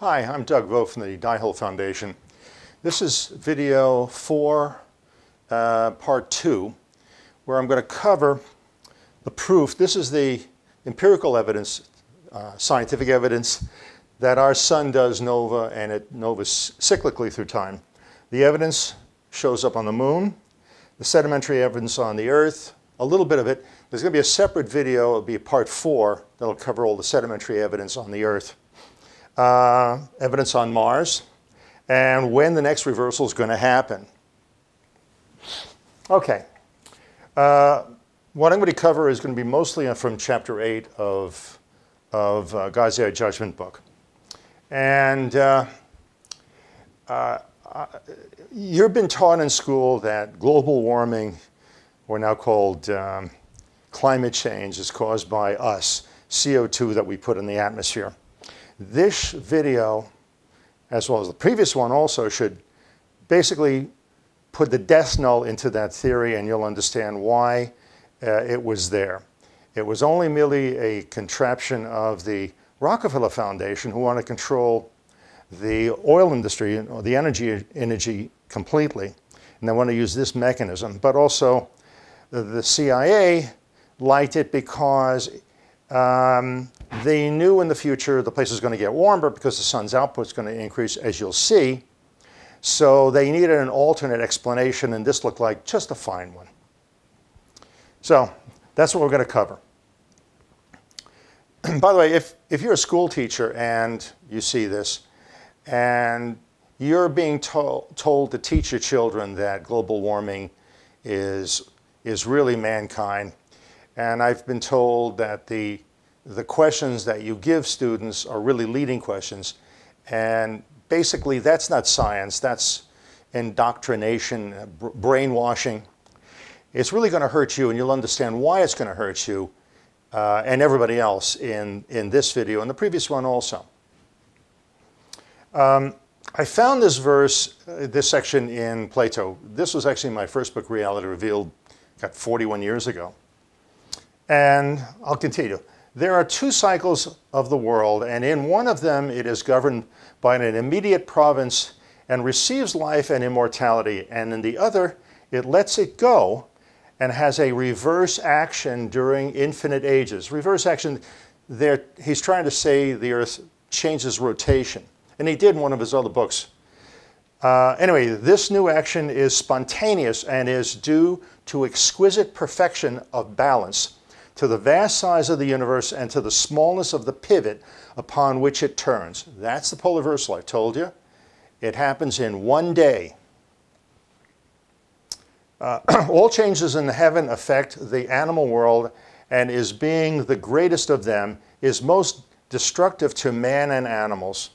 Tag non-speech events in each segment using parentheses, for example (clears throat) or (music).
Hi, I'm Doug Vogt from the Diehold Foundation. This is video four, uh, part two, where I'm going to cover the proof. This is the empirical evidence, uh, scientific evidence, that our sun does nova and it novas cyclically through time. The evidence shows up on the moon, the sedimentary evidence on the earth, a little bit of it. There's going to be a separate video, it'll be part four, that'll cover all the sedimentary evidence on the earth. Uh, evidence on Mars, and when the next reversal is going to happen. Okay. Uh, what I'm going to cover is going to be mostly from chapter 8 of, of uh, Judgment book. And uh, uh, you've been taught in school that global warming, or now called um, climate change, is caused by us, CO2 that we put in the atmosphere. This video, as well as the previous one also, should basically put the death knell into that theory and you'll understand why uh, it was there. It was only merely a contraption of the Rockefeller Foundation who want to control the oil industry or the energy energy completely. And they want to use this mechanism. But also the, CIA liked it because um, they knew in the future the place was going to get warmer because the sun's output is going to increase, as you'll see. So they needed an alternate explanation, and this looked like just a fine one. So that's what we're going to cover. (clears throat) By the way, if, if you're a school teacher and you see this, and you're being to told to teach your children that global warming is, is really mankind, and I've been told that the the questions that you give students are really leading questions. And basically, that's not science, that's indoctrination, brainwashing. It's really going to hurt you, and you'll understand why it's going to hurt you uh, and everybody else in, in this video and the previous one also. Um, I found this verse, uh, this section in Plato. This was actually my first book, Reality Revealed, got 41 years ago. And I'll continue. There are two cycles of the world, and in one of them it is governed by an immediate province and receives life and immortality, and in the other it lets it go and has a reverse action during infinite ages. Reverse action, there, he's trying to say the Earth changes rotation, and he did in one of his other books. Uh, anyway, this new action is spontaneous and is due to exquisite perfection of balance to the vast size of the universe and to the smallness of the pivot upon which it turns. That's the polar reversal I told you. It happens in one day. Uh, (clears throat) all changes in the heaven affect the animal world and is being the greatest of them is most destructive to man and animals.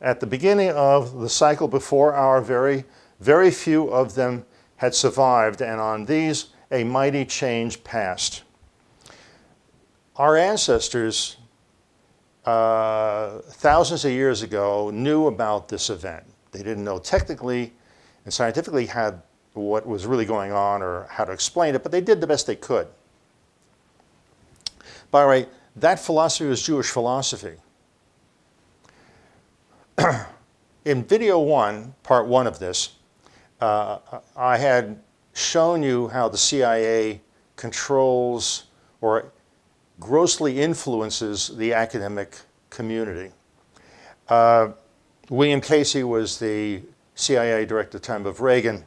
At the beginning of the cycle before our very, very few of them had survived, and on these a mighty change passed our ancestors, uh, thousands of years ago, knew about this event. They didn't know technically and scientifically how, what was really going on or how to explain it, but they did the best they could. By the way, that philosophy was Jewish philosophy. (clears throat) In video one, part one of this, uh, I had shown you how the CIA controls or grossly influences the academic community. Uh, William Casey was the CIA director at the time of Reagan.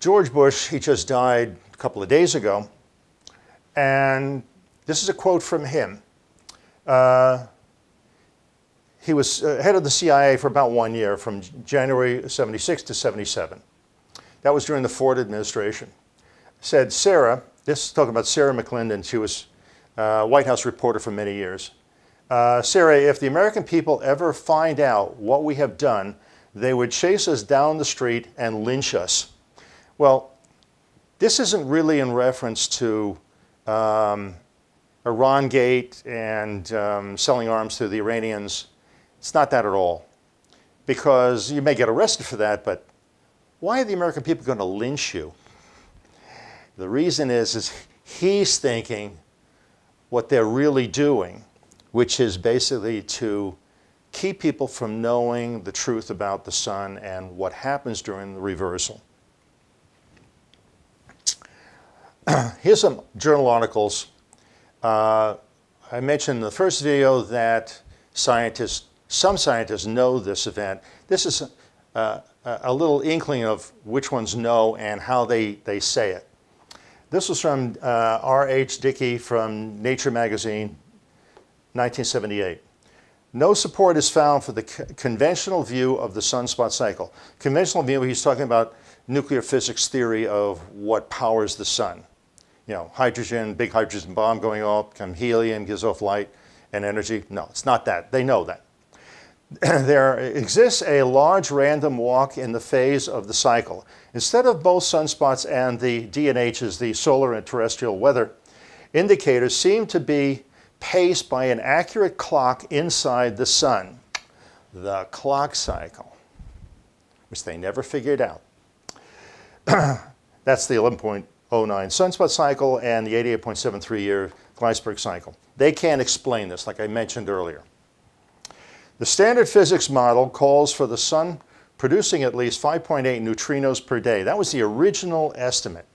George Bush, he just died a couple of days ago, and this is a quote from him. Uh, he was uh, head of the CIA for about one year, from January 76 to 77. That was during the Ford administration. Said Sarah, this is talking about Sarah McClendon, she was uh, White House reporter for many years. Uh, Sarah, if the American people ever find out what we have done, they would chase us down the street and lynch us. Well, this isn't really in reference to um, Iran Gate and um, selling arms to the Iranians. It's not that at all. Because you may get arrested for that, but why are the American people going to lynch you? The reason is, is he's thinking what they're really doing, which is basically to keep people from knowing the truth about the sun and what happens during the reversal. (clears throat) Here's some journal articles. Uh, I mentioned in the first video that scientists, some scientists know this event. This is uh, a little inkling of which ones know and how they, they say it. This was from uh, R.H. Dicke from Nature magazine, 1978. No support is found for the conventional view of the sunspot cycle. Conventional view, he's talking about nuclear physics theory of what powers the sun you know, hydrogen, big hydrogen bomb going off, come helium, gives off light and energy. No, it's not that. They know that. (clears throat) there exists a large random walk in the phase of the cycle. Instead of both sunspots and the DNHs, the solar and terrestrial weather indicators seem to be paced by an accurate clock inside the sun, the clock cycle, which they never figured out. (clears throat) That's the 11.09 sunspot cycle and the 88.73 year Gleissberg cycle. They can't explain this, like I mentioned earlier. The standard physics model calls for the sun producing at least 5.8 neutrinos per day. That was the original estimate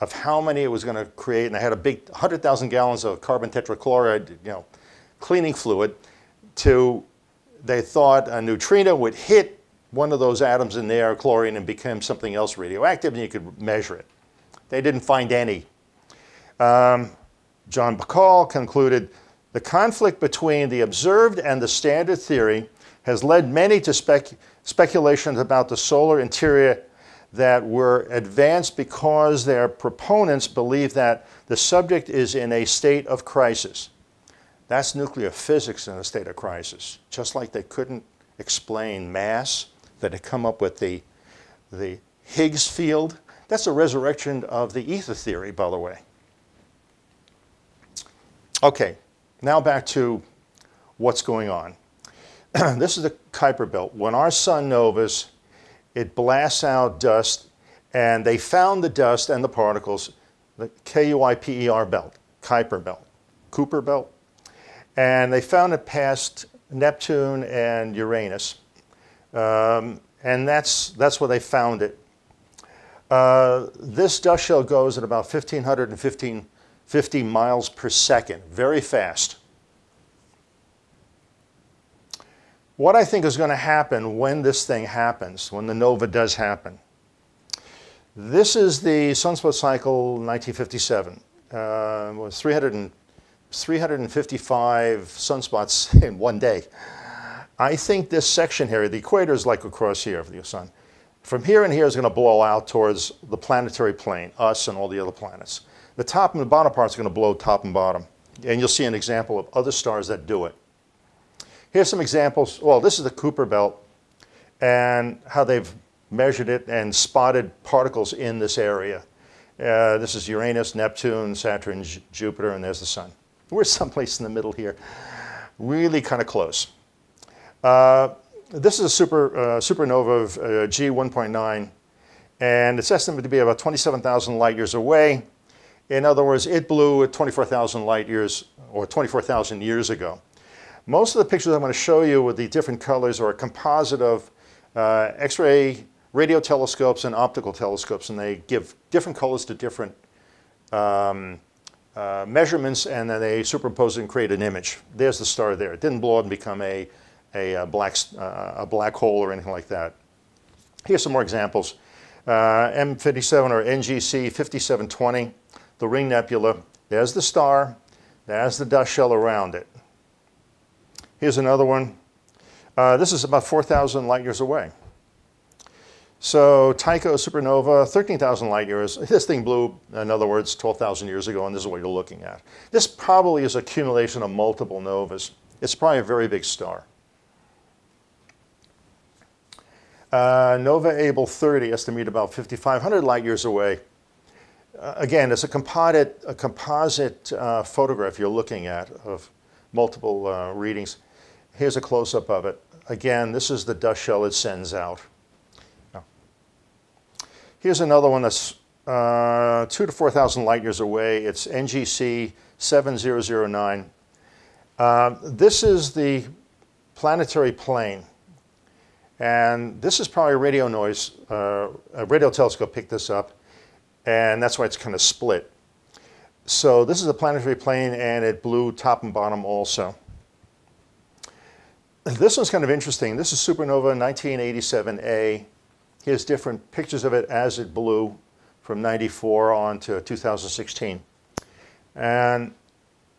of how many it was going to create, and I had a big 100,000 gallons of carbon tetrachloride, you know, cleaning fluid, to, they thought a neutrino would hit one of those atoms in there, chlorine, and become something else radioactive, and you could measure it. They didn't find any. Um, John Bahcall concluded, the conflict between the observed and the standard theory has led many to spec speculations about the solar interior that were advanced because their proponents believe that the subject is in a state of crisis. That's nuclear physics in a state of crisis. Just like they couldn't explain mass, that had come up with the, the Higgs field that's a resurrection of the ether theory, by the way. Okay, now back to what's going on. (clears throat) this is the Kuiper belt. When our sun novas, it blasts out dust, and they found the dust and the particles, the K-U-I-P-E-R belt, Kuiper belt, Cooper belt, and they found it past Neptune and Uranus, um, and that's, that's where they found it. Uh, this dust shell goes at about 1,550 miles per second, very fast. What I think is going to happen when this thing happens, when the nova does happen, this is the sunspot cycle 1957. Uh, was 300 and, 355 sunspots (laughs) in one day. I think this section here, the equator is like across here of the sun. From here and here is going to blow out towards the planetary plane, us and all the other planets. The top and the bottom parts are going to blow top and bottom. And you'll see an example of other stars that do it. Here's some examples. Well, this is the Kuiper Belt and how they've measured it and spotted particles in this area. Uh, this is Uranus, Neptune, Saturn, J Jupiter, and there's the sun. We're someplace in the middle here, really kind of close. Uh, this is a super, uh, supernova of uh, G1.9, and it's estimated to be about 27,000 light years away. In other words, it blew at 24,000 light years, or 24,000 years ago. Most of the pictures I'm going to show you with the different colors are a composite of uh, X-ray radio telescopes and optical telescopes, and they give different colors to different um, uh, measurements, and then they superimpose and create an image. There's the star there. It didn't blow up and become a a, a black, uh, a black hole or anything like that. Here's some more examples. Uh, M57 or NGC 5720, the Ring Nebula. There's the star. There's the dust shell around it. Here's another one. Uh, this is about 4,000 light years away. So Tycho supernova, 13,000 light years. This thing blew, in other words, 12,000 years ago, and this is what you're looking at. This probably is accumulation of multiple novas. It's probably a very big star. Uh, Nova Abell 30 estimated about 5,500 light years away. Uh, again, it's a composite, a composite uh, photograph you're looking at of multiple uh, readings. Here's a close-up of it. Again, this is the dust shell it sends out. Here's another one that's uh, two to 4,000 light years away. It's NGC 7009. Uh, this is the planetary plane. And this is probably a radio noise. Uh, a radio telescope picked this up, and that's why it's kind of split. So this is a planetary plane, and it blew top and bottom also. This one's kind of interesting. This is supernova 1987A. Here's different pictures of it as it blew from 94 on to 2016. And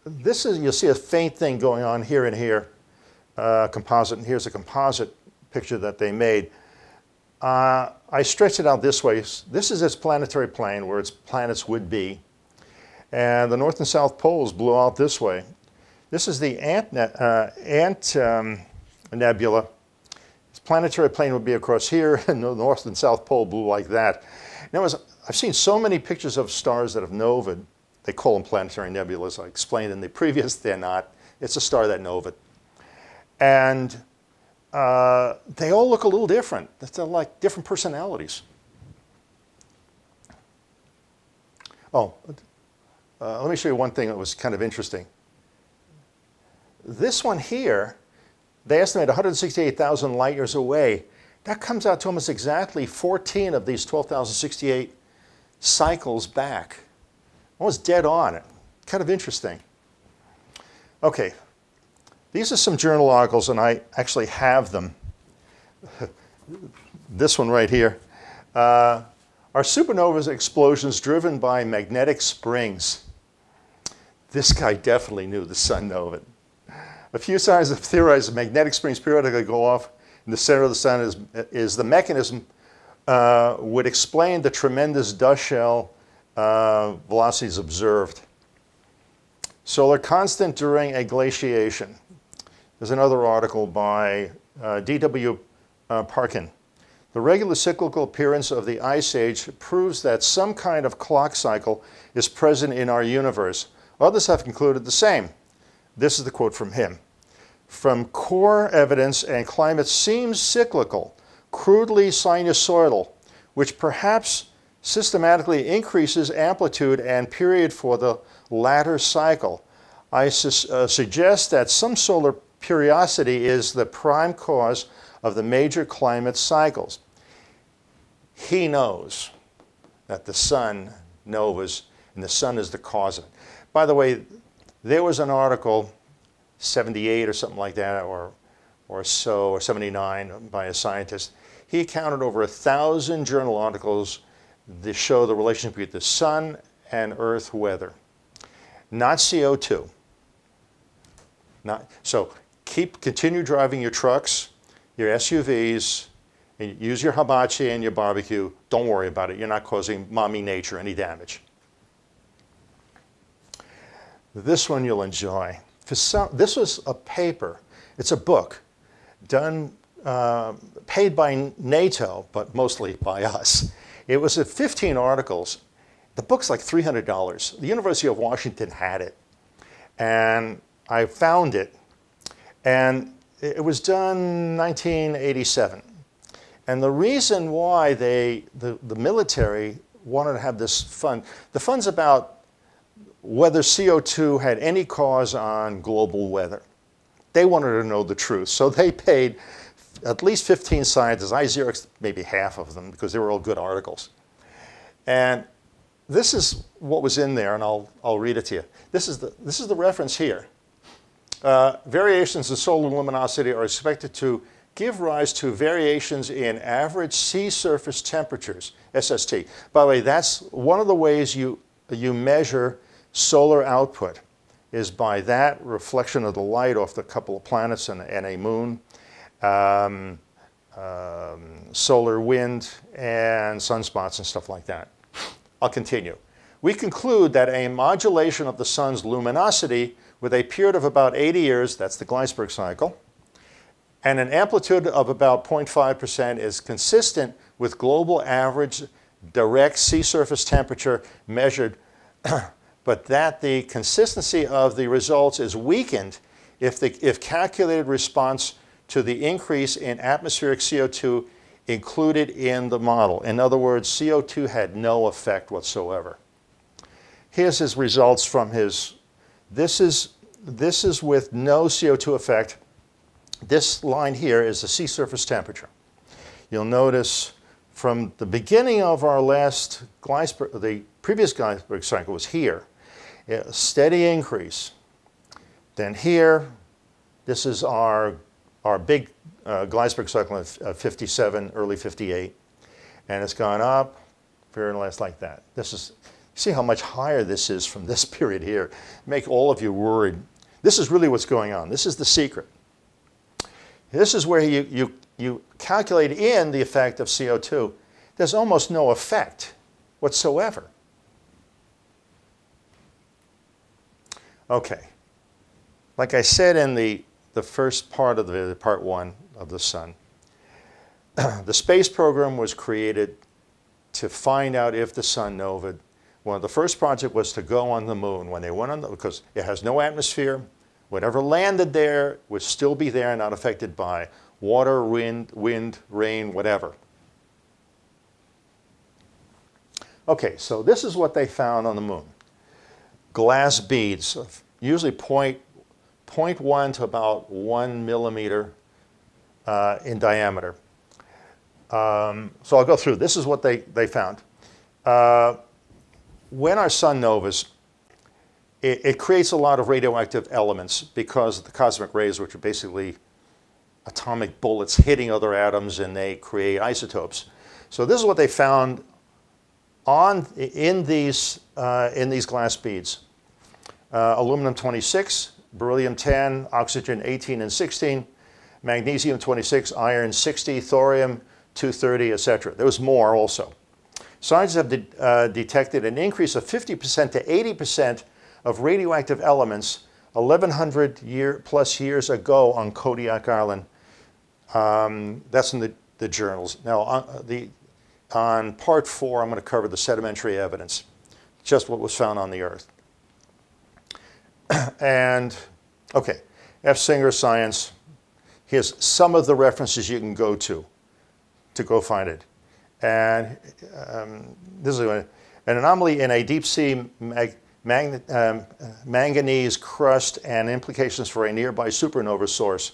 this is, you'll see a faint thing going on here and here, uh, composite, and here's a composite picture that they made. Uh, I stretched it out this way. This is its planetary plane where its planets would be. And the north and south poles blew out this way. This is the Ant, uh, Ant um, Nebula. Its planetary plane would be across here, (laughs) and the north and south pole blew like that. Now, was, I've seen so many pictures of stars that have novaed. They call them planetary nebulas. I explained in the previous, they're not. It's a star that novaed. And uh, they all look a little different. They're like different personalities. Oh, uh, let me show you one thing that was kind of interesting. This one here, they estimate 168,000 light years away. That comes out to almost exactly 14 of these 12,068 cycles back. Almost dead on. Kind of interesting. Okay, these are some journal articles, and I actually have them. (laughs) this one right here. Uh, are supernovas explosions driven by magnetic springs? This guy definitely knew the sun nova. A few scientists have theorized that magnetic springs periodically go off in the center of the sun is, is the mechanism uh, would explain the tremendous dust shell uh, velocities observed. Solar constant during a glaciation. There's another article by uh, D.W. Uh, Parkin. The regular cyclical appearance of the Ice Age proves that some kind of clock cycle is present in our universe. Others have concluded the same. This is the quote from him. From core evidence and climate seems cyclical, crudely sinusoidal, which perhaps systematically increases amplitude and period for the latter cycle. I su uh, suggest that some solar periodicity is the prime cause of the major climate cycles. He knows that the sun novas and the sun is the cause of it. By the way, there was an article, 78 or something like that, or, or so, or 79 by a scientist. He counted over a thousand journal articles that show the relationship between the sun and earth weather. Not CO2. Not, so keep, continue driving your trucks, your SUVs, and use your hibachi and your barbecue. Don't worry about it. You're not causing mommy nature any damage. This one you'll enjoy. Some, this was a paper. It's a book done, uh, paid by NATO, but mostly by us. It was 15 articles. The book's like $300. The University of Washington had it. And I found it and it was done 1987. And the reason why they, the, the military wanted to have this fund, the fund's about whether CO2 had any cause on global weather. They wanted to know the truth. So they paid at least 15 scientists. I Xeroxed maybe half of them because they were all good articles. And this is what was in there, and I'll, I'll read it to you. This is, the, this is the reference here. Uh, variations in solar luminosity are expected to give rise to variations in average sea surface temperatures, SST. By the way, that's one of the ways you, you measure solar output is by that reflection of the light off the couple of planets and, and a moon, um, um, solar wind, and sunspots and stuff like that. I'll continue. We conclude that a modulation of the sun's luminosity with a period of about 80 years, that's the Gleissberg cycle, and an amplitude of about 0.5% is consistent with global average direct sea surface temperature measured, (coughs) but that the consistency of the results is weakened if, the, if calculated response to the increase in atmospheric CO2 included in the model. In other words, CO2 had no effect whatsoever. Here's his results from his this is, this is with no CO2 effect this line here is the sea surface temperature. You'll notice from the beginning of our last Gleissberg, the previous Gleissberg cycle was here, a steady increase. Then here, this is our, our big uh, Gleissberg cycle of, of 57, early 58. And it's gone up, very less like that. This is, see how much higher this is from this (laughs) period here. Make all of you worried. This is really what's going on. This is the secret. This is where you, you, you calculate in the effect of CO2. There's almost no effect whatsoever. Okay. Like I said in the, the first part of the part one of the sun, (clears throat) the space program was created to find out if the sun nova. One of the first projects was to go on the moon. When they went on the, because it has no atmosphere, whatever landed there would still be there, not affected by water, wind, wind, rain, whatever. Okay, so this is what they found on the moon. Glass beads, usually point, 0.1 to about 1 millimeter uh, in diameter. Um, so I'll go through. This is what they, they found. Uh, when our sun novas, it, it, creates a lot of radioactive elements because of the cosmic rays, which are basically atomic bullets hitting other atoms and they create isotopes. So this is what they found on, in, these, uh, in these glass beads. Uh, aluminum 26, beryllium 10, oxygen 18 and 16, magnesium 26, iron 60, thorium 230, etc. There was more also. Scientists have de uh, detected an increase of 50% to 80% of radioactive elements 1,100 year plus years ago on Kodiak Island. Um, that's in the, the journals. Now, on, uh, the, on part four, I'm going to cover the sedimentary evidence, just what was found on the Earth. (clears throat) and, okay, F. Singer Science. Here's some of the references you can go to to go find it. And um, this is an anomaly in a deep sea mag, mag, um, manganese crust and implications for a nearby supernova source.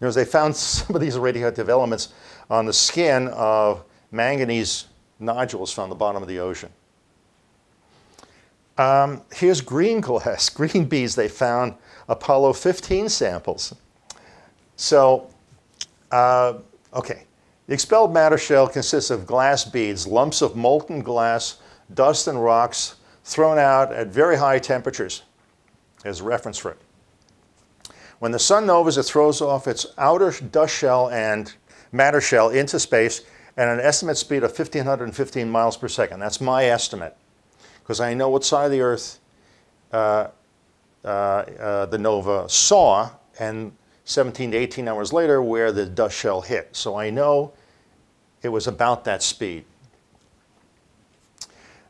You know, they found (laughs) some of these radioactive elements on the skin of manganese nodules found the bottom of the ocean. Um, here's green glass, (laughs) green beads. They found Apollo 15 samples. So, uh, okay, the expelled matter shell consists of glass beads, lumps of molten glass, dust and rocks thrown out at very high temperatures as a reference for it. When the sun novas, it throws off its outer dust shell and matter shell into space at an estimate speed of 1,515 miles per second. That's my estimate because I know what side of the Earth uh, uh, uh, the nova saw and 17 to 18 hours later where the dust shell hit. So I know it was about that speed.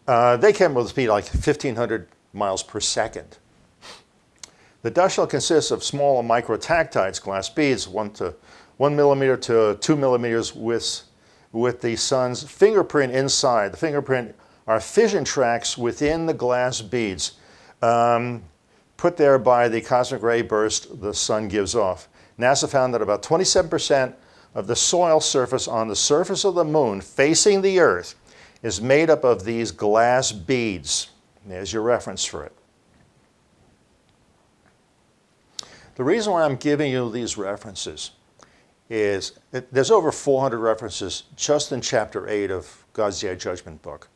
Uh, they came with a speed like 1,500 miles per second. The dust shell consists of small microtektites, glass beads, one to one millimeter to two millimeters with, with the sun's fingerprint inside. The fingerprint are fission tracks within the glass beads um, put there by the cosmic ray burst the sun gives off. NASA found that about 27% of the soil surface on the surface of the moon facing the Earth is made up of these glass beads. There's your reference for it. The reason why I'm giving you these references is there's over 400 references just in chapter 8 of God's Day Judgment book.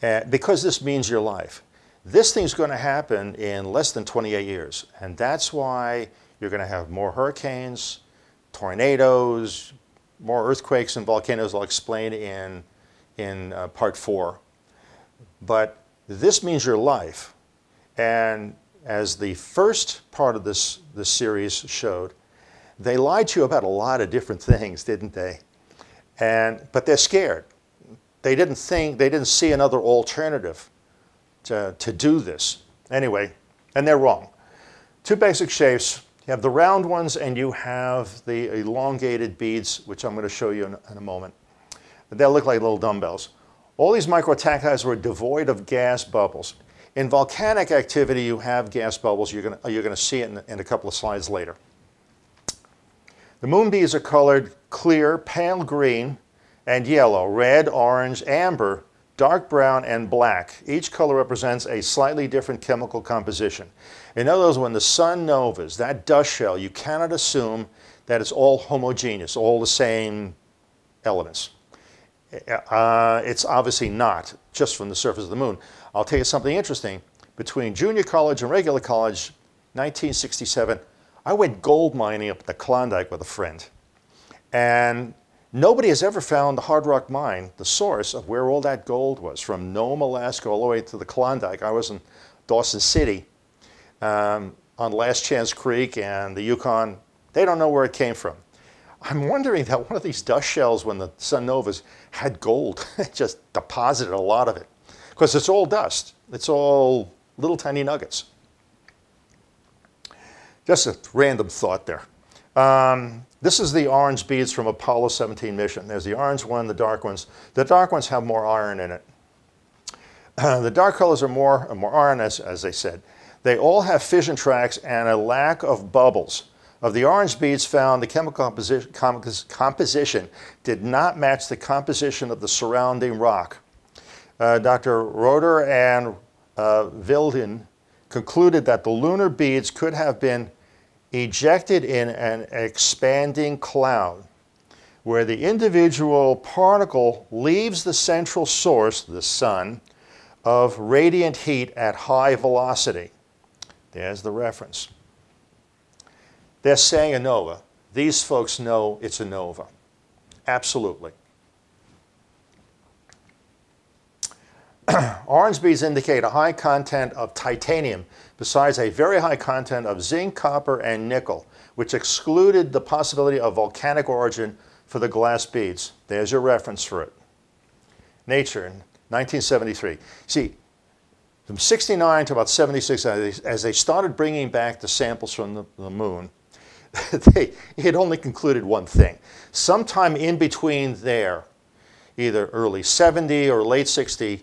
Uh, because this means your life. This thing's going to happen in less than 28 years. And that's why you're going to have more hurricanes, tornadoes, more earthquakes and volcanoes I'll explain in, in uh, part four. But this means your life. And as the first part of this, this series showed, they lied to you about a lot of different things, didn't they? And, but they're scared. They didn't think, they didn't see another alternative to, to do this. Anyway, and they're wrong. Two basic shapes you have the round ones and you have the elongated beads, which I'm going to show you in, in a moment. They'll look like little dumbbells. All these microtektites were devoid of gas bubbles. In volcanic activity, you have gas bubbles. You're going to, you're to see it in, in a couple of slides later. The moon beads are colored clear, pale green, and yellow, red, orange, amber, dark brown, and black. Each color represents a slightly different chemical composition. In other words, when the sun novas, that dust shell, you cannot assume that it's all homogeneous, all the same elements. Uh, it's obviously not, just from the surface of the moon. I'll tell you something interesting. Between junior college and regular college, 1967, I went gold mining up the Klondike with a friend. And nobody has ever found the Hard Rock Mine, the source of where all that gold was, from Nome, Alaska, all the way to the Klondike. I was in Dawson City um, on Last Chance Creek and the Yukon. They don't know where it came from. I'm wondering that one of these dust shells, when the sun novas had gold, (laughs) it just deposited a lot of it. Because it's all dust. It's all little tiny nuggets. Just a random thought there. Um, this is the orange beads from Apollo 17 mission. There's the orange one, the dark ones. The dark ones have more iron in it. Uh, (clears throat) the dark colors are more, more iron, as, as they said. They all have fission tracks and a lack of bubbles. Of the orange beads found, the chemical composition, composition did not match the composition of the surrounding rock. Uh, Dr. Roedder and uh, Vilden concluded that the lunar beads could have been ejected in an expanding cloud where the individual particle leaves the central source, the sun, of radiant heat at high velocity. There's the reference. They're saying a nova. These folks know it's a nova. Absolutely. (clears throat) Orange beads indicate a high content of titanium besides a very high content of zinc, copper, and nickel, which excluded the possibility of volcanic origin for the glass beads. There's your reference for it. Nature in 1973. See, from 69 to about 76, as they started bringing back the samples from the, the moon, (laughs) they had only concluded one thing. Sometime in between there, either early 70 or late 60,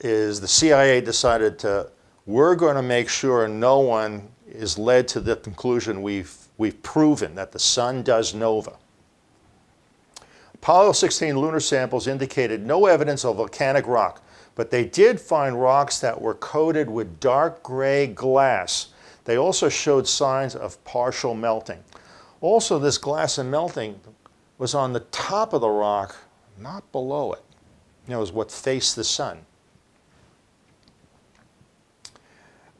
is the CIA decided to, we're going to make sure no one is led to the conclusion we've, we've proven that the sun does nova. Apollo 16 lunar samples indicated no evidence of volcanic rock, but they did find rocks that were coated with dark gray glass. They also showed signs of partial melting. Also, this glass and melting was on the top of the rock, not below it. You know, it was what faced the sun.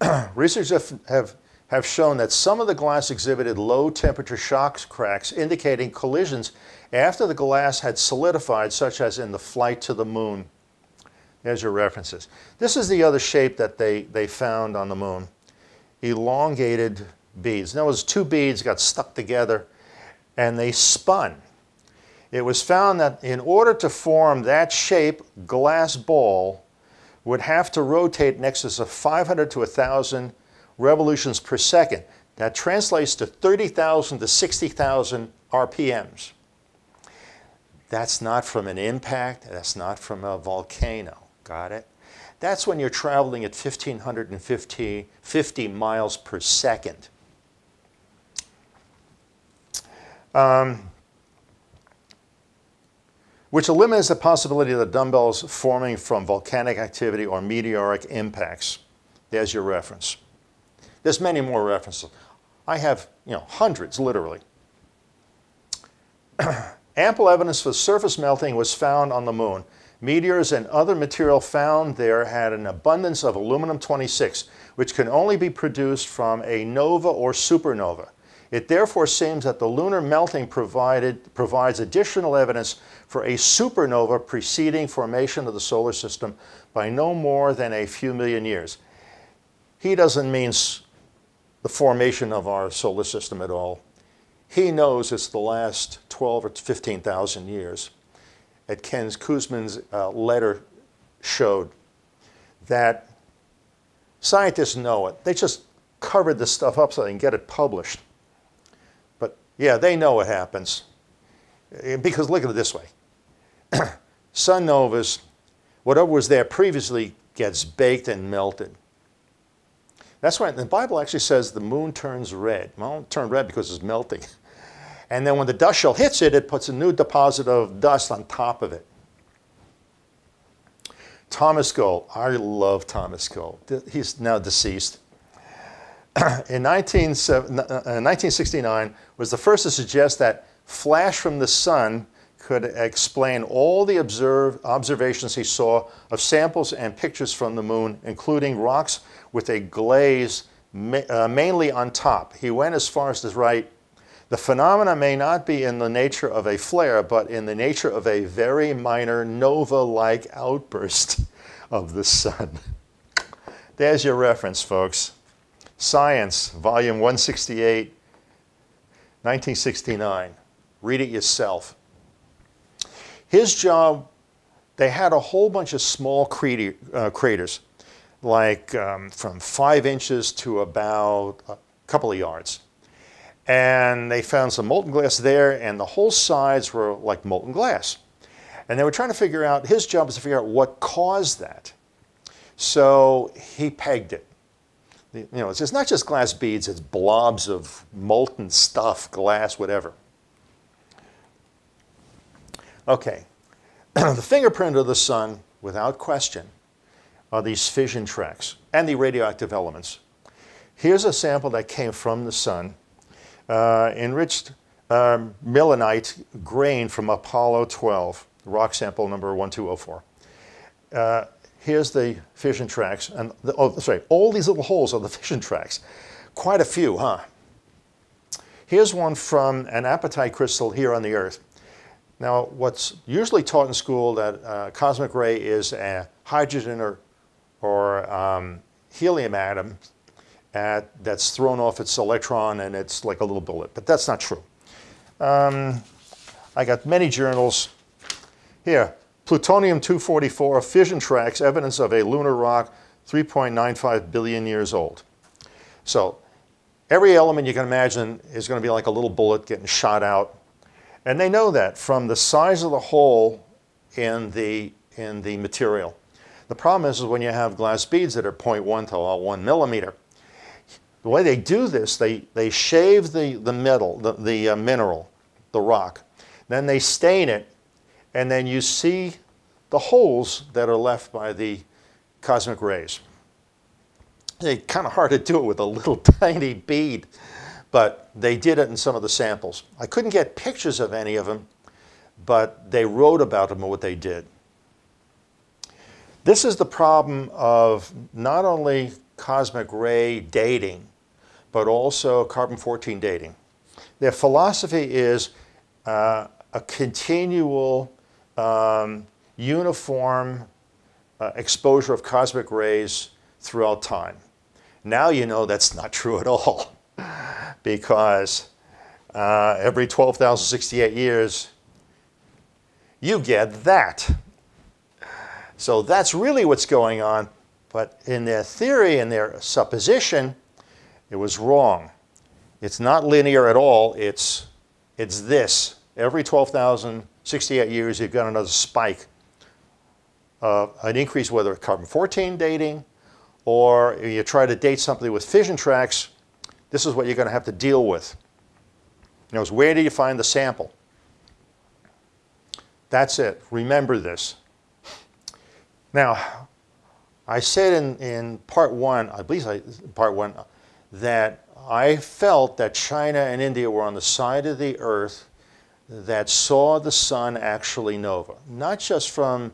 (clears throat) Researchers have, have, have shown that some of the glass exhibited low temperature shock cracks indicating collisions after the glass had solidified, such as in the flight to the moon. There's your references. This is the other shape that they, they found on the moon. Elongated beads. Now, was two beads got stuck together and they spun. It was found that in order to form that shape glass ball would have to rotate in excess of 500 to 1,000 revolutions per second. That translates to 30,000 to 60,000 RPMs. That's not from an impact, that's not from a volcano. Got it? That's when you're traveling at 1,550 50 miles per second. Um, which eliminates the possibility of the dumbbells forming from volcanic activity or meteoric impacts. There's your reference. There's many more references. I have, you know, hundreds, literally. (clears throat) Ample evidence for surface melting was found on the moon. Meteors and other material found there had an abundance of aluminum-26, which can only be produced from a nova or supernova. It therefore seems that the lunar melting provided, provides additional evidence for a supernova preceding formation of the solar system by no more than a few million years. He doesn't mean the formation of our solar system at all. He knows it's the last 12 or 15,000 years at Ken Kuzmin's uh, letter showed that scientists know it. They just covered this stuff up so they can get it published. But yeah, they know what happens. Eh, because look at it this way. (clears throat) Sun novas, whatever was there previously gets baked and melted. That's why the Bible actually says the moon turns red. Well, it turned red because it's melting. (laughs) And then when the dust shell hits it, it puts a new deposit of dust on top of it. Thomas Gold. I love Thomas Gold. He's now deceased. (clears throat) In 1969 uh, was the first to suggest that flash from the sun could explain all the observe, observations he saw of samples and pictures from the moon, including rocks with a glaze ma uh, mainly on top. He went as far as to write, the phenomena may not be in the nature of a flare, but in the nature of a very minor nova-like outburst of the sun. There's your reference, folks. Science, volume 168, 1969. Read it yourself. His job, they had a whole bunch of small crater, uh, craters, like um, from five inches to about a couple of yards. And they found some molten glass there, and the whole sides were like molten glass. And they were trying to figure out, his job was to figure out what caused that. So he pegged it. You know, it's not just glass beads, it's blobs of molten stuff, glass, whatever. Okay, (clears throat) the fingerprint of the sun, without question, are these fission tracks and the radioactive elements. Here's a sample that came from the sun, uh, enriched um, melanite grain from Apollo 12, rock sample number 1204. Uh, here's the fission tracks, and the, oh, sorry, all these little holes are the (laughs) fission tracks. Quite a few, huh? Here's one from an apatite crystal here on the Earth. Now, what's usually taught in school that uh, cosmic ray is a hydrogen or, or um, helium atom at, that's thrown off its electron and it's like a little bullet, but that's not true. Um, I got many journals. Here, plutonium-244 fission tracks, evidence of a lunar rock 3.95 billion years old. So every element you can imagine is going to be like a little bullet getting shot out and they know that from the size of the hole in the, in the material. The problem is, is when you have glass beads that are 0.1 to 1 millimeter, the way they do this, they, they shave the, the metal, the, the uh, mineral, the rock. Then they stain it, and then you see the holes that are left by the cosmic rays. It's kind of hard to do it with a little (laughs) tiny bead but they did it in some of the samples. I couldn't get pictures of any of them, but they wrote about them and what they did. This is the problem of not only cosmic ray dating, but also carbon-14 dating. Their philosophy is uh, a continual, um, uniform uh, exposure of cosmic rays throughout time. Now you know that's not (laughs) true at all. because uh, every 12,068 years, you get that. So that's really what's going on. But in their theory and their supposition, it was wrong. It's not linear at all. It's, it's this. Every 12,068 years, you've got another spike. Uh, an increase, whether carbon-14 dating, or you try to date something with fission tracks, this is what you're going to have to deal with. Know, where do you find the sample? That's it. Remember this. Now, I said in, in part one, I believe I, part one, that I felt that China and India were on the side of the earth that saw the sun actually nova, not just from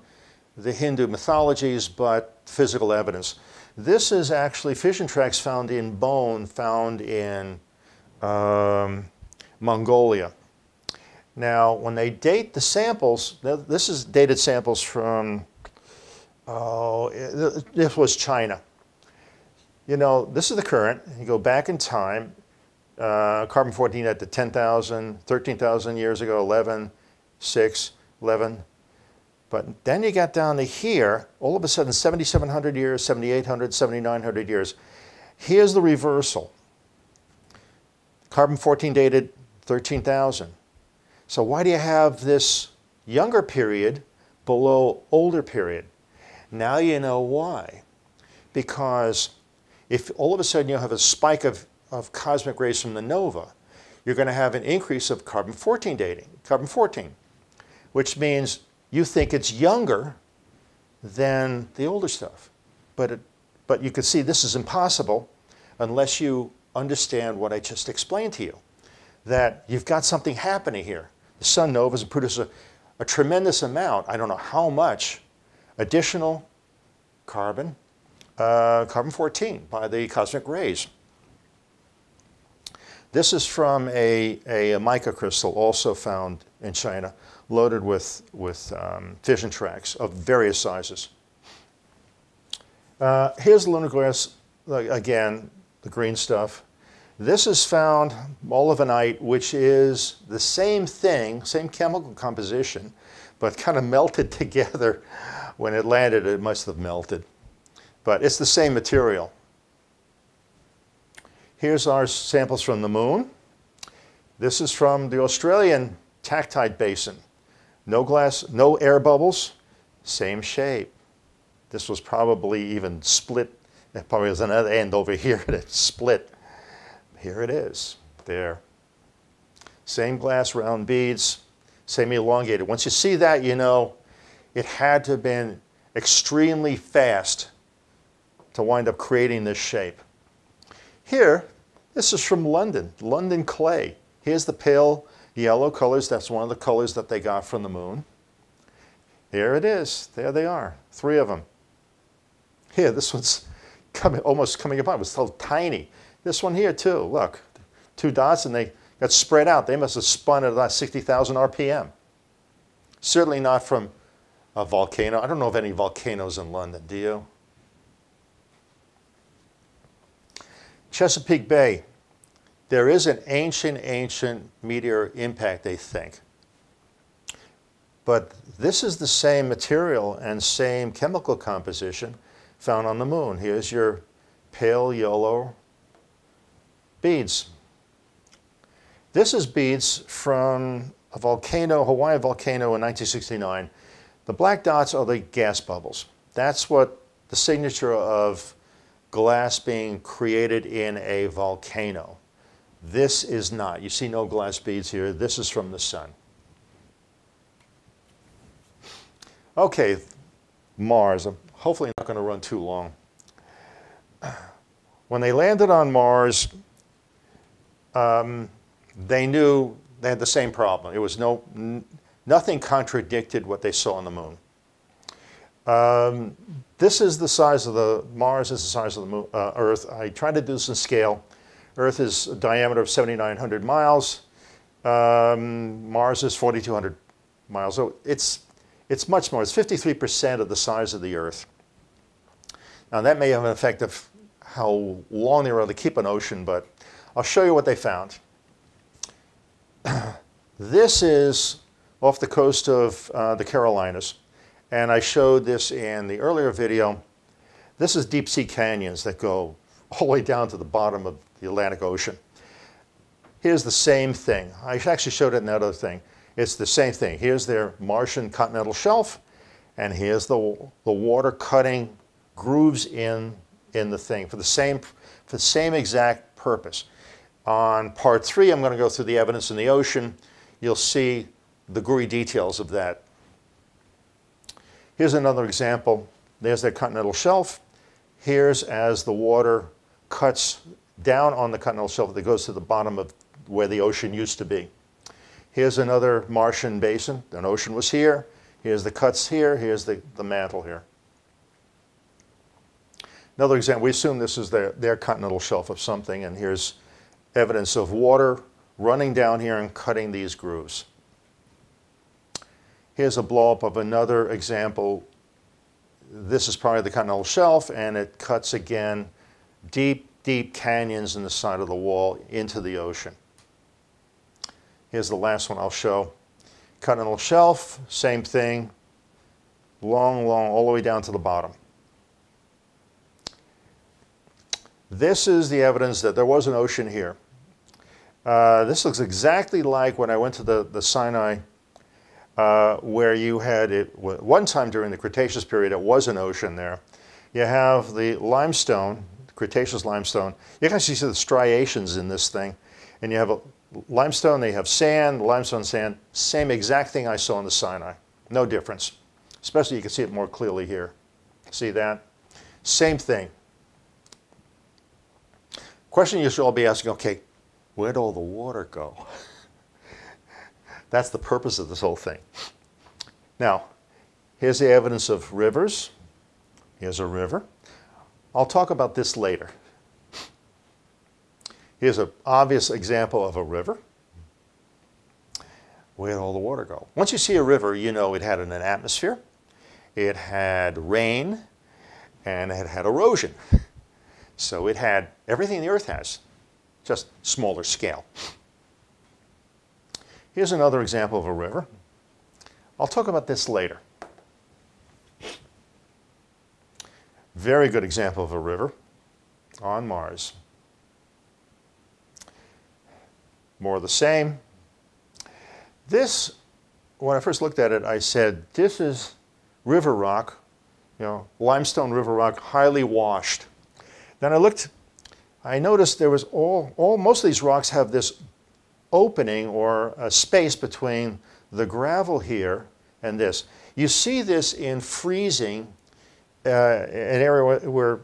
the Hindu mythologies, but physical evidence. This is actually fission tracks found in bone, found in um, Mongolia. Now, when they date the samples, this is dated samples from, oh, this was China. You know, this is the current. You go back in time, uh, carbon-14 at the 10,000, 13,000 years ago, 11, 6, 11, but then you got down to here, all of a sudden 7,700 years, 7,800, 7,900 years. Here's the reversal. Carbon-14 dated 13,000. So why do you have this younger period below older period? Now you know why. Because if all of a sudden you have a spike of, of cosmic rays from the nova, you're going to have an increase of carbon-14 dating, carbon-14, which means you think it's younger than the older stuff. But, it, but you can see this is impossible unless you understand what I just explained to you, that you've got something happening here. The sun novas produce a, a tremendous amount, I don't know how much, additional carbon, carbon-14 by the cosmic rays. This is from a, a, mica crystal also found in China, loaded with, with um, fission tracks of various sizes. Uh, here's lunar glass, again, the green stuff. This is found olivinite, which is the same thing, same chemical composition, but kind of (laughs) melted together. When it landed, it must have melted. But it's the same material. Here's our samples from the moon. This is from the Australian Tektite Basin. No glass, no air bubbles, same shape. This was probably even split. There probably was another end over here (laughs) that split. Here it is, there. Same glass round beads, same elongated. Once you see that, you know it had to have been extremely fast to wind up creating this shape. Here, this is from London, London clay. Here's the pale yellow colors. That's one of the colors that they got from the moon. Here it is. There they are, three of them. Here, this one's (laughs) coming, almost coming apart. It was so tiny. This one here too, look, two dots and they got spread out. They must have spun at about 60,000 RPM. Certainly not from a volcano. I don't know of any volcanoes in London, do you? Chesapeake Bay. There is an ancient, ancient meteor impact, they think. But this is the same material and same chemical composition found on the moon. Here's your pale yellow beads. This is beads from a volcano, Hawaii volcano in 1969. The black dots are the gas bubbles. That's what the signature of glass being created in a volcano. This is not. You see no glass beads here. This is from the sun. Okay, Mars. I'm hopefully not going to run too long. (sighs) When they landed on Mars, um, they knew they had the same problem. It was no, nothing contradicted what they saw on the moon. Um, this is the size of the, Mars is the size of the moon, uh, Earth. I tried to do this in scale. Earth is a diameter of 7,900 miles. Um, Mars is 4,200 miles. So it's, it's much more. It's 53% of the size of the Earth. Now that may have an effect of how long they were able to keep an ocean, but I'll show you what they found. (clears throat) this is off the coast of uh, the Carolinas, and I showed this in the earlier video. This is deep sea canyons that go all the way down to the bottom of the Atlantic Ocean. Here's the same thing. I actually showed it in that other thing. It's the same thing. Here's their Martian continental shelf, and here's the, the water cutting grooves in, in the thing for the same, for the same exact purpose. On part three, I'm going to go through the evidence in the ocean. You'll see the gory details of that. Here's another example. There's that continental shelf. Here's as the water cuts down on the continental shelf that goes to the bottom of where the ocean used to be. Here's another Martian basin. An ocean was here. Here's the cuts here. Here's the, the mantle here. Another example, we assume this is their, their continental shelf of something, and here's evidence of water running down here and cutting these grooves. Here's a blow-up of another example. This is probably the continental shelf, and it cuts again deep, deep canyons in the side of the wall into the ocean. Here's the last one I'll show. Continental shelf, same thing, long, long, all the way down to the bottom. This is the evidence that there was an ocean here. Uh, this looks exactly like when I went to the, the Sinai, uh, where you had it, one time during the Cretaceous period, it was an ocean there. You have the limestone, Cretaceous limestone. You can see the striations in this thing. And you have a limestone, they have sand, limestone sand, same exact thing I saw in the Sinai. No difference. Especially you can see it more clearly here. See that? Same thing. Question you should all be asking, okay, where'd all the water go? (laughs) That's the purpose of this whole thing. Now, here's the evidence of rivers. Here's a river. I'll talk about this later. Here's an obvious example of a river. Where'd all the water go? Once you see a river, you know it had an atmosphere, it had rain, and it had erosion. So it had everything the earth has, just smaller scale. Here's another example of a river. I'll talk about this later. Very good example of a river on Mars. More of the same. This, when I first looked at it, I said, this is river rock, you know, limestone river rock, highly washed. Then I looked, I noticed there was all, all most of these rocks have this opening or a space between the gravel here and this. You see this in freezing, uh, an area where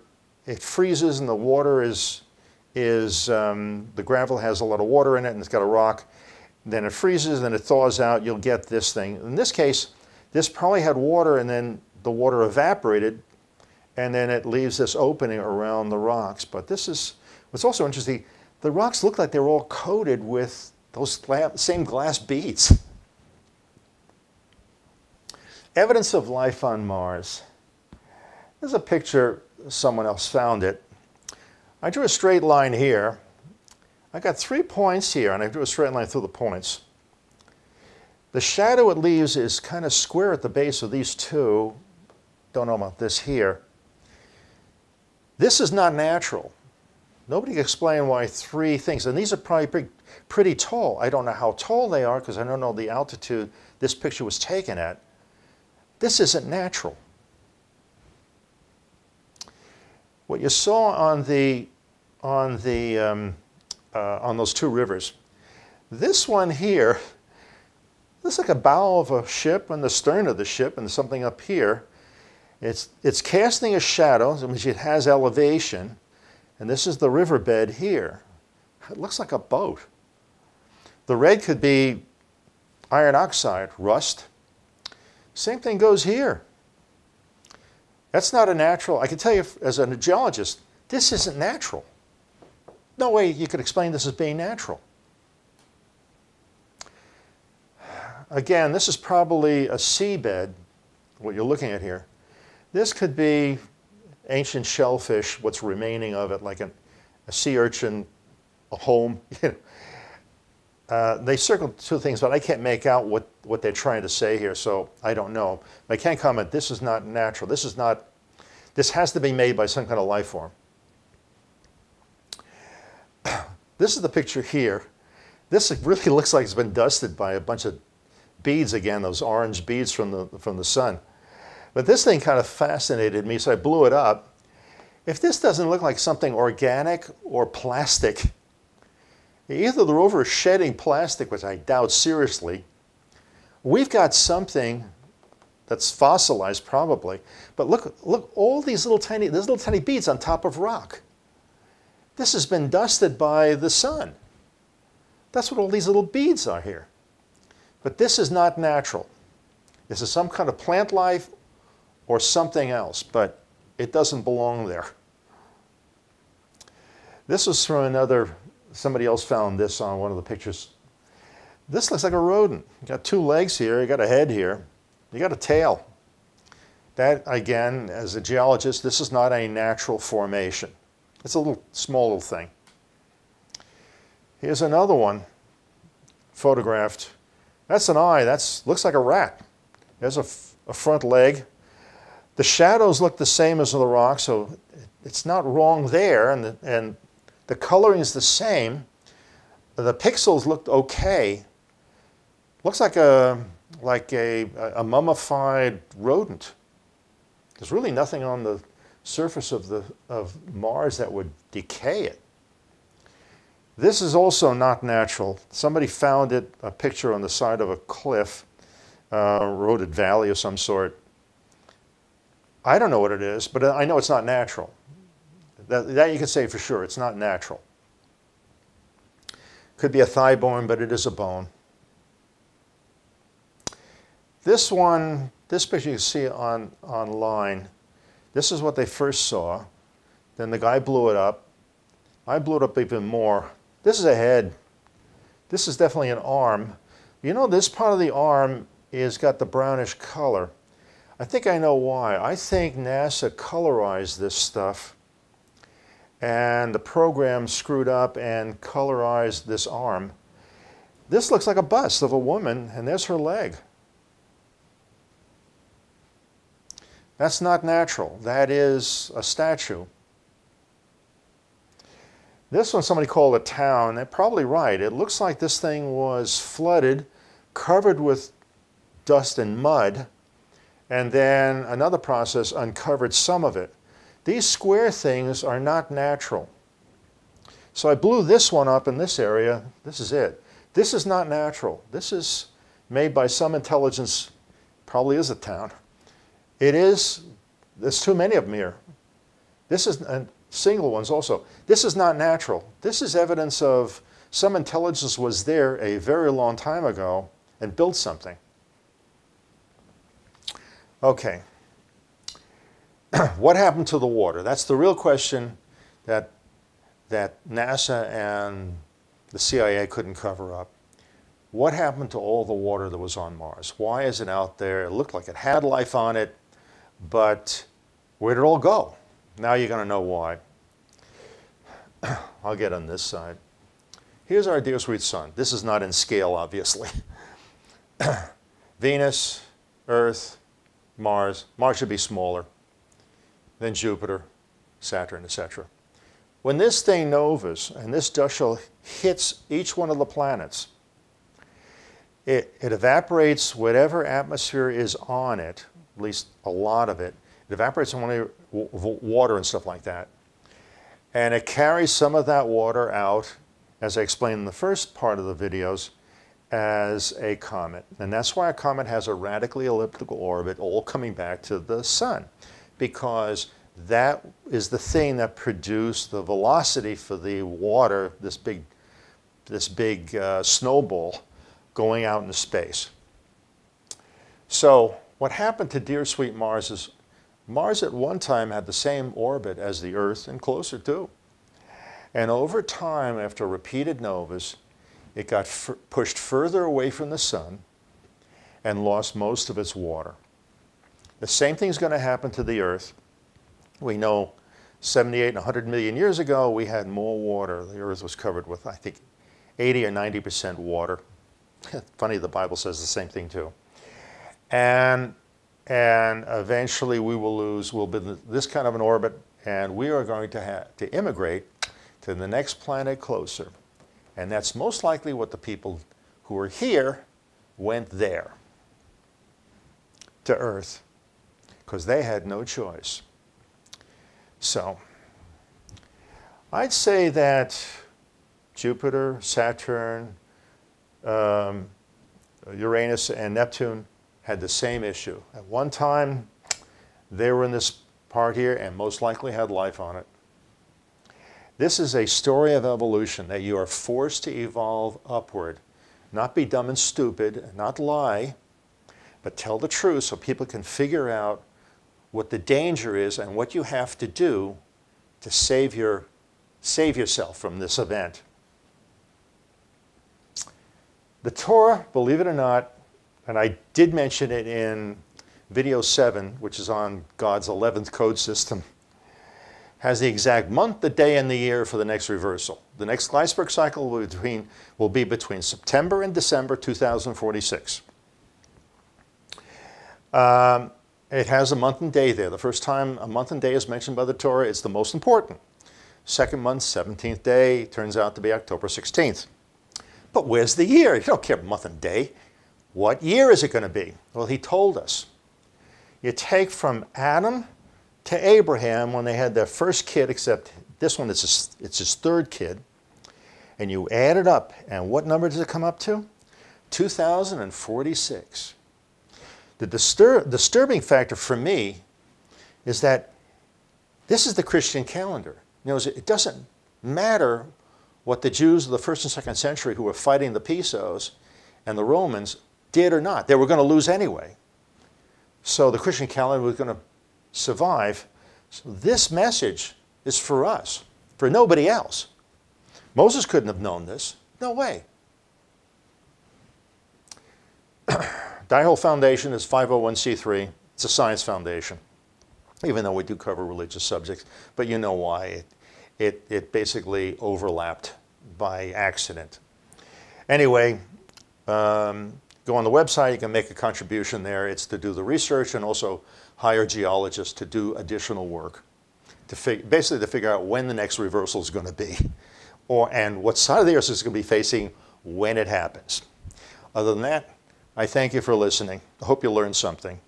it freezes and the water is, is um, the gravel has a lot of water in it and it's got a rock. Then it freezes, then it thaws out, you'll get this thing. In this case, this probably had water and then the water evaporated and then it leaves this opening around the rocks. But this is, what's also interesting, the rocks look like they're all coated with those same glass beads. Evidence of life on Mars. There's a picture, someone else found it. I drew a straight line here. I got three points here, and I drew a straight line through the points. The shadow it leaves is kind of square at the base of these two. Don't know about this here. This is not natural. Nobody can explain why three things, and these are probably pretty, pretty tall. I don't know how tall they are because I don't know the altitude this picture was taken at. This isn't natural. What you saw on the on the um, uh, on those two rivers, this one here, is like a bow of a ship and the stern of the ship and something up here. It's, it's casting a shadow, which it has elevation, and this is the riverbed here. It looks like a boat. The red could be iron oxide, rust. Same thing goes here. That's not a natural, I can tell you as a geologist, this isn't natural. No way you could explain this as being natural. Again, this is probably a seabed, what you're looking at here. This could be ancient shellfish, what's remaining of it, like an, a sea urchin, a home. (laughs) uh, they circle two things, but I can't make out what, what they're trying to say here, so I don't know. I can't comment, this is not natural. This is not, this has to be made by some kind of life form. (clears throat) this is the picture here. This really (laughs) looks like it's been dusted by a bunch of beads again, those orange beads from the, from the sun. But this thing kind of fascinated me, so I blew it up. If this doesn't look like something organic or plastic, either the rover is shedding plastic, which I doubt seriously, we've got something that's fossilized probably. But look, look, all these little tiny, these little tiny beads on top of rock. This has been dusted by the sun. That's what all these little beads are here. But this is not natural. This is some kind of plant life or something else, but it doesn't belong there. This was from another, somebody else found this on one of the pictures. This looks like a rodent. You got two legs here, you got a head here, you got a tail. That, again, as a geologist, this is not a natural formation. It's a little small little thing. Here's another one photographed. That's an eye. That looks like a rat. There's a, a front leg. The shadows look the same as the rock, so it's not wrong there, and the, and the coloring is the same. The pixels looked okay. Looks like a like a, a mummified rodent. There's really nothing on the surface of the of Mars that would decay it. This is also not natural. Somebody found it, a picture on the side of a cliff, uh, eroded valley of some sort. I don't know what it is, but I know it's not natural. That, that you can say for sure, it's not natural. Could be a thigh bone, but it is a bone. This one, this picture you see on, online, this is what they first saw. Then the guy blew it up. I blew it up even more. This is a head. This is definitely an arm. You know, this part of the arm is got the brownish color. I think I know why. I think NASA colorized this stuff and the program screwed up and colorized this arm. This looks like a bust of a woman and there's her leg. That's not natural. That is a statue. This one somebody called a town. They're probably right. It looks like this thing was flooded, covered with dust and mud, and then another process uncovered some of it. These square things are not natural. So I blew this one up in this area. This is it. This is not natural. This is made by some intelligence, probably is a town. It is, there's too many of them here. This is, and single ones also. This is not natural. This is evidence of some intelligence was there a very long time ago and built something. Okay. (clears throat) what happened to the water? That's the real question that, that NASA and the CIA couldn't cover up. What happened to all the water that was on Mars? Why is it out there? It looked like it had life on it, but where did it all go? Now you're going to know why. (clears throat) I'll get on this side. Here's our dear sweet sun. This is not in scale, obviously. (clears throat) Venus, Earth, Mars. Mars should be smaller. Then Jupiter, Saturn, etc. When this thing novas and this dust shell hits each one of the planets, it, it evaporates whatever atmosphere is on it, at least a lot of it, it evaporates in water and stuff like that. And it carries some of that water out, as I explained in the first part of the videos, as a comet. And that's why a comet has a radically elliptical orbit, all coming back to the sun, because that is the thing that produced the velocity for the water, this big, this big uh, snowball going out into space. So what happened to dear sweet Mars is Mars at one time had the same orbit as the Earth and closer too. And over time, after repeated novas, it got pushed further away from the sun and lost most of its water. The same thing is going to happen to the Earth. We know 78 and 100 million years ago, we had more water. The Earth was covered with, I think, 80 or 90% water. (laughs) Funny, the Bible says the same thing too. And and eventually we will lose, we'll be in this kind of an orbit, and we are going to have to immigrate to the next planet closer. And that's most likely what the people who are here went there, to Earth, because they had no choice. So, I'd say that Jupiter, Saturn, um, Uranus, and Neptune had the same issue. At one time, they were in this part here and most likely had life on it. This is a story of evolution, that you are forced to evolve upward. Not be dumb and stupid, not lie, but tell the truth so people can figure out what the danger is and what you have to do to save, your, save yourself from this event. The Torah, believe it or not, and I did mention it in video 7, which is on God's 11th code system, has the exact month, the day, and the year for the next reversal. The next Gleissberg cycle will be between, will be between September and December 2046. Um, it has a month and day there. The first time a month and day is mentioned by the Torah, it's the most important. Second month, 17th day, turns out to be October 16th. But where's the year? You don't care month and day. What year is it going to be? Well, he told us. You take from Adam to Abraham when they had their first kid, except this one is his, it's his third kid, and you add it up, and what number does it come up to? 2046. The distur disturbing factor for me is that this is the Christian calendar. You know, it doesn't matter what the Jews of the first and second century who were fighting the Pisos and the Romans did or not. They were going to lose anyway. So the Christian calendar was going to survive. So this message is for us, for nobody else. Moses couldn't have known this. No way. (clears throat) Diehold Foundation is 501c3. It's a science foundation, even though we do cover religious subjects. But you know why. It, it, it basically overlapped by accident. Anyway, um, go on the website. You can make a contribution there. It's to do the research and also hire geologists to do additional work, to basically to figure out when the next reversal is going to be, or and what side of the Earth is going to be facing when it happens. Other than that, I thank you for listening. I hope you learned something.